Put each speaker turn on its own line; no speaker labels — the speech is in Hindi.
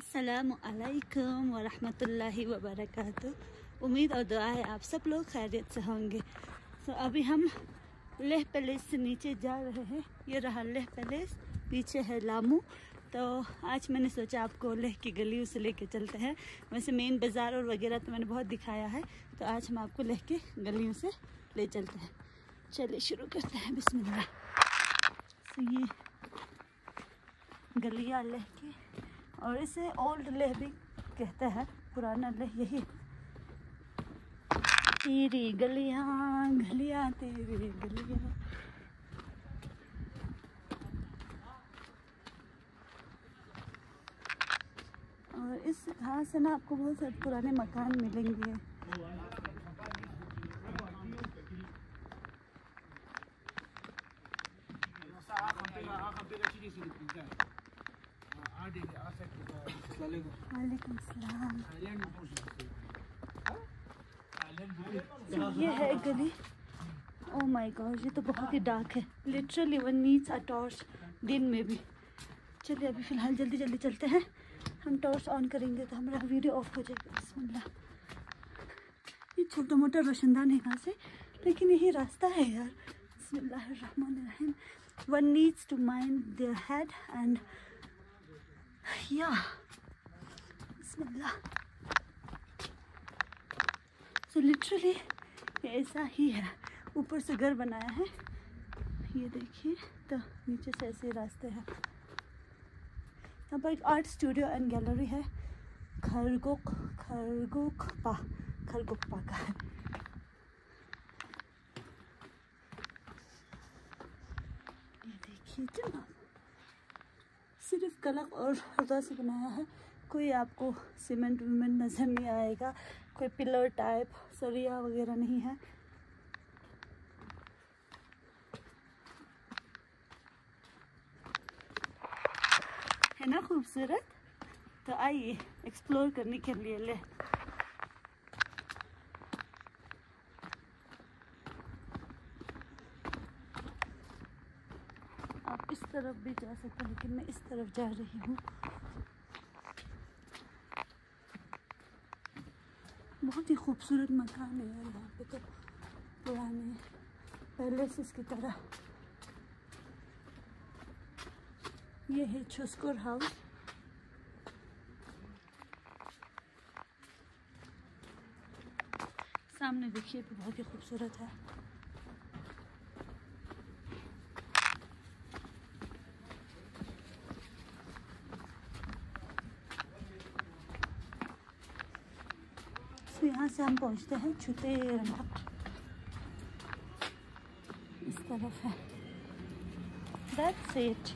असलकम वरहमतुल्लाहि वबरकatuh उम्मीद और दुआ है आप सब लोग खैरियत से होंगे। तो अभी हम लेह पैलेस से नीचे जा रहे हैं। ये रहा लेह पैलेस, पीछे है लामू। तो आज मैंने सोचा आपको लेह की गलियों से लेके चलते हैं। वैसे मेन बाज़ार और वगैरह तो मैंने बहुत दिखाया है। तो आज हम आपको लेह के गलियों से ले चलते हैं। चलिए शुरू करते हैं। बिस्मिल्लाह। तो ये गलियाँ लेह की और इसे ओल्ड लेह भी कहते हैं, पुराना लेह यही। तेरी गलियाँ गलियाँ, तेरी गलियाँ। और इस घास से ना आपको बहुत सारे पुराने मकान मिलेंगे। ये है गली। ओ माय गॉड ये तो बहुत ही डार्क है। Literally one needs a torch दिन में भी। चलिए अभी फ़िलहाल जल्दी जल्दी चलते हैं। हम टॉर्च ऑन करेंगे तो हमारा वीडियो ऑफ़ हो जाएगा। बिस्मिल्लाह। ये छोटा मोटा रोशनदान है कहाँ से, लेकिन यही रास्ता है यार। बिस्मिल्लाहिर्रहमानिर्रहीम। One needs to mind their head and या बिस्मिल्लाह सो लिटरली ऐसा ही है। ऊपर से घर बनाया है। ये देखिए तो नीचे से ऐसे रास्ते हैं। यहाँ पर एक आर्ट स्टूडियो एंड गैलरी है। खरगोक खरगोक पा खरगोक पा का है। ये देखिए, जनाब। सिर्फ़ कलक और हरदा से बनाया है। कोई आपको सीमेंट वीमेंट नज़र नहीं आएगा। कोई पिलर टाइप, सरिया वगैरह नहीं है। है ना खूबसूरत? तो आइए एक्सप्लोर करने के लिए ले। इस तरफ़ भी जा सकते हैं लेकिन मैं इस तरफ़ जा रही हूँ। बहुत ही खूबसूरत मकान है यार, यहाँ पे तो पुराने पैलेसेस की तरह। ये है छुस्कुर हाउस। सामने देखिए बहुत ही खूबसूरत है। तो यहाँ से हम पहुँचते हैं छुते इस तरफ़ है That's it.